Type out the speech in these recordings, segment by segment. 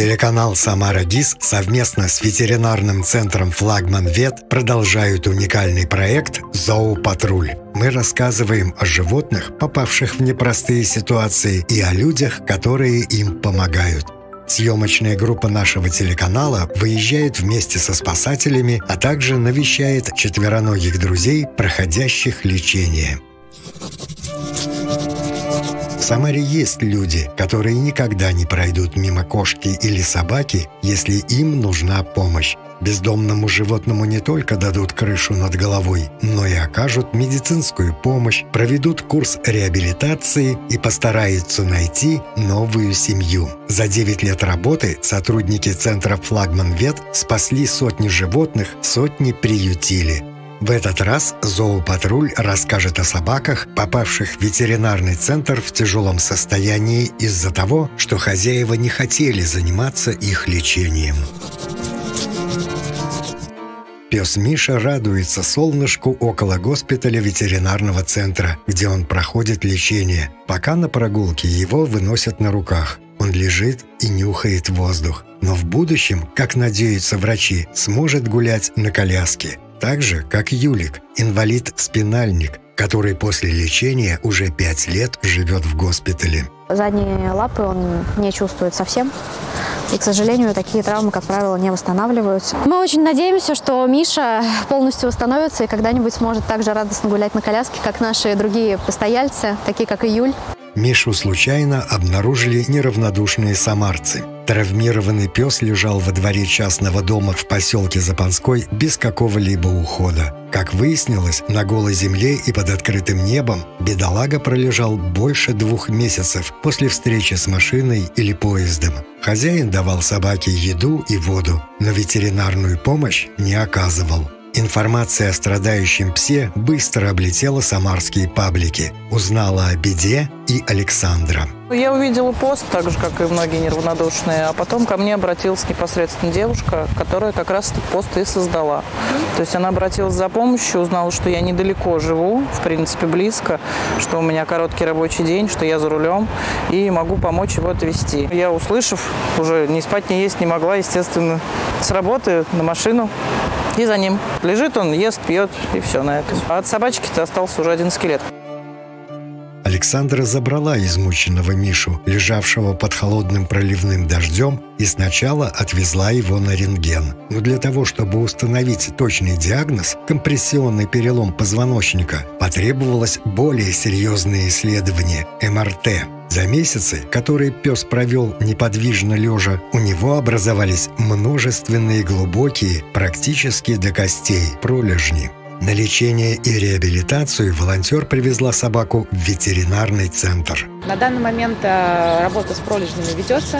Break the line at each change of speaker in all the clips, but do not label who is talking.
Телеканал «Самара ГИС» совместно с ветеринарным центром «Флагман Вет» продолжают уникальный проект «Зоопатруль». Мы рассказываем о животных, попавших в непростые ситуации, и о людях, которые им помогают. Съемочная группа нашего телеканала выезжает вместе со спасателями, а также навещает четвероногих друзей, проходящих лечение. В Самаре есть люди, которые никогда не пройдут мимо кошки или собаки, если им нужна помощь. Бездомному животному не только дадут крышу над головой, но и окажут медицинскую помощь, проведут курс реабилитации и постараются найти новую семью. За 9 лет работы сотрудники центра «Флагман Вет» спасли сотни животных, сотни приютили. В этот раз зоопатруль расскажет о собаках, попавших в ветеринарный центр в тяжелом состоянии из-за того, что хозяева не хотели заниматься их лечением. Пес Миша радуется солнышку около госпиталя ветеринарного центра, где он проходит лечение, пока на прогулке его выносят на руках. Он лежит и нюхает воздух. Но в будущем, как надеются врачи, сможет гулять на коляске – так же, как Юлик, инвалид-спинальник, который после лечения уже пять лет живет в госпитале.
Задние лапы он не чувствует совсем. И, к сожалению, такие травмы, как правило, не восстанавливаются. Мы очень надеемся, что Миша полностью восстановится и когда-нибудь сможет так же радостно гулять на коляске, как наши другие постояльцы, такие как Июль.
Мишу случайно обнаружили неравнодушные самарцы. Травмированный пес лежал во дворе частного дома в поселке Запанской без какого-либо ухода. Как выяснилось, на голой земле и под открытым небом бедолага пролежал больше двух месяцев после встречи с машиной или поездом. Хозяин давал собаке еду и воду, но ветеринарную помощь не оказывал. Информация о страдающем псе быстро облетела самарские паблики. Узнала о беде и Александра.
Я увидела пост, так же, как и многие неравнодушные, а потом ко мне обратилась непосредственно девушка, которая как раз этот пост и создала. То есть она обратилась за помощью, узнала, что я недалеко живу, в принципе, близко, что у меня короткий рабочий день, что я за рулем и могу помочь его отвезти. Я, услышав, уже не спать, не есть не могла, естественно, с работы на машину и за ним. Лежит он, ест, пьет, и все на этом. А от собачки-то остался уже один скелет.
Александра забрала измученного Мишу, лежавшего под холодным проливным дождем, и сначала отвезла его на рентген. Но для того, чтобы установить точный диагноз – компрессионный перелом позвоночника, потребовалось более серьезное исследование – МРТ. За месяцы, которые пес провел неподвижно лежа, у него образовались множественные глубокие, практически до костей, пролежни. На лечение и реабилитацию волонтер привезла собаку в ветеринарный центр.
На данный момент э, работа с пролежнями ведется.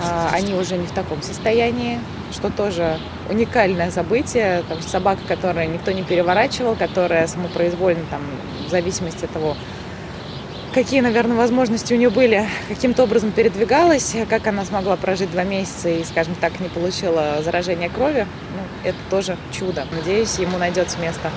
Э, они уже не в таком состоянии, что тоже уникальное событие. Что собака, которую никто не переворачивал, которая самопроизвольно, там, в зависимости от того, какие, наверное, возможности у нее были, каким-то образом передвигалась, как она смогла прожить два месяца и, скажем так, не получила заражение крови, ну, это тоже чудо. Надеюсь, ему найдется место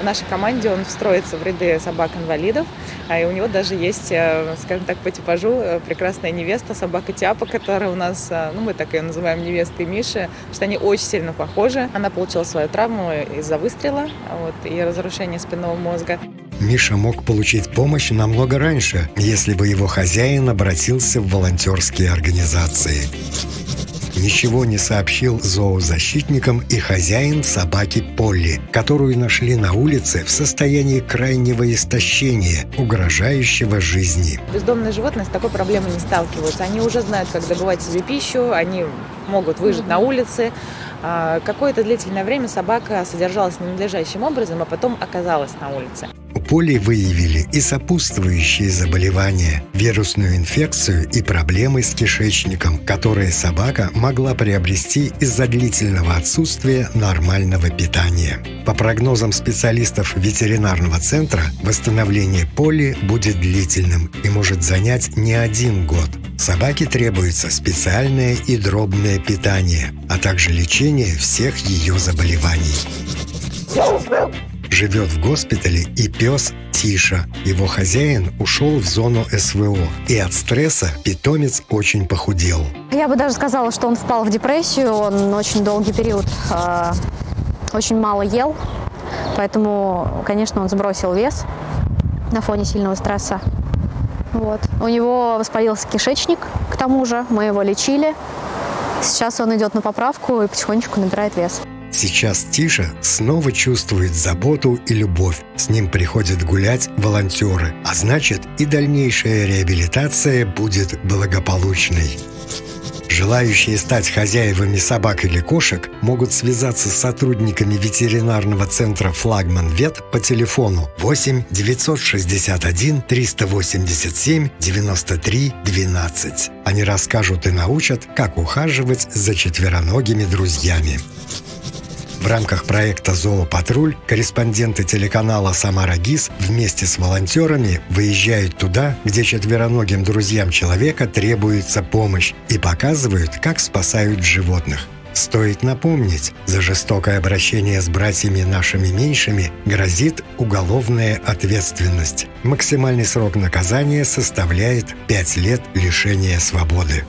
в нашей команде, он встроится в ряды собак-инвалидов, а и у него даже есть, э, скажем так, по типажу э, прекрасная невеста, собака Тяпа, которая у нас, э, ну, мы так ее называем невестой Миши, что они очень сильно похожи. Она получила свою травму из-за выстрела вот, и разрушения спинного мозга.
Миша мог получить помощь намного раньше, если бы его хозяин обратился в волонтерские организации. Ничего не сообщил зоозащитникам и хозяин собаки Полли, которую нашли на улице в состоянии крайнего истощения, угрожающего жизни.
Бездомные животные с такой проблемой не сталкиваются. Они уже знают, как добывать себе пищу, они могут выжить на улице. А, какое-то длительное время собака содержалась ненадлежащим образом, а потом оказалась на улице.
У Поли выявили и сопутствующие заболевания, вирусную инфекцию и проблемы с кишечником, которые собака могла приобрести из-за длительного отсутствия нормального питания. По прогнозам специалистов ветеринарного центра, восстановление Поли будет длительным и может занять не один год. Собаке требуется специальное и дробное питание, а также лечение всех ее заболеваний. Живет в госпитале и пес Тиша. Его хозяин ушел в зону СВО, и от стресса питомец очень похудел.
Я бы даже сказала, что он впал в депрессию, он очень долгий период э, очень мало ел, поэтому, конечно, он сбросил вес на фоне сильного стресса. Вот. У него воспалился кишечник, к тому же мы его лечили. Сейчас он идет на поправку и потихонечку набирает вес.
Сейчас Тиша снова чувствует заботу и любовь. С ним приходят гулять волонтеры, а значит и дальнейшая реабилитация будет благополучной. Желающие стать хозяевами собак или кошек могут связаться с сотрудниками ветеринарного центра «Флагман Вет» по телефону 8 961 387 93 12. Они расскажут и научат, как ухаживать за четвероногими друзьями. В рамках проекта «Зоопатруль» корреспонденты телеканала «Самара ГИС» вместе с волонтерами выезжают туда, где четвероногим друзьям человека требуется помощь и показывают, как спасают животных. Стоит напомнить, за жестокое обращение с братьями нашими меньшими грозит уголовная ответственность. Максимальный срок наказания составляет 5 лет лишения свободы.